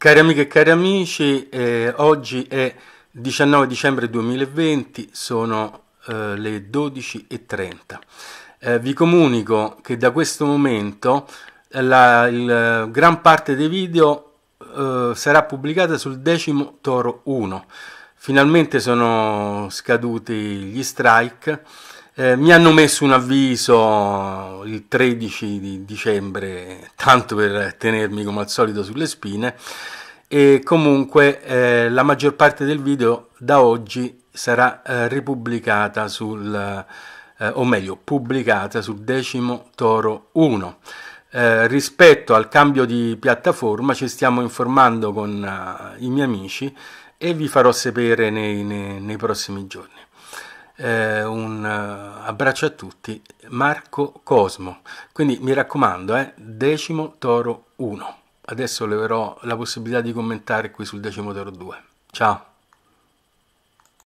Cari amiche e cari amici, eh, oggi è 19 dicembre 2020, sono eh, le 12.30. Eh, vi comunico che da questo momento la il, gran parte dei video eh, sarà pubblicata sul decimo Toro 1. Finalmente sono scaduti gli strike eh, mi hanno messo un avviso il 13 di dicembre, tanto per tenermi come al solito sulle spine, e comunque eh, la maggior parte del video da oggi sarà eh, ripubblicata sul, eh, o meglio, pubblicata sul decimo Toro 1. Eh, rispetto al cambio di piattaforma ci stiamo informando con uh, i miei amici e vi farò sapere nei, nei, nei prossimi giorni. Eh, un uh, abbraccio a tutti, Marco Cosmo. Quindi mi raccomando, eh, decimo toro 1. Adesso leverò la possibilità di commentare qui sul decimo toro 2. Ciao.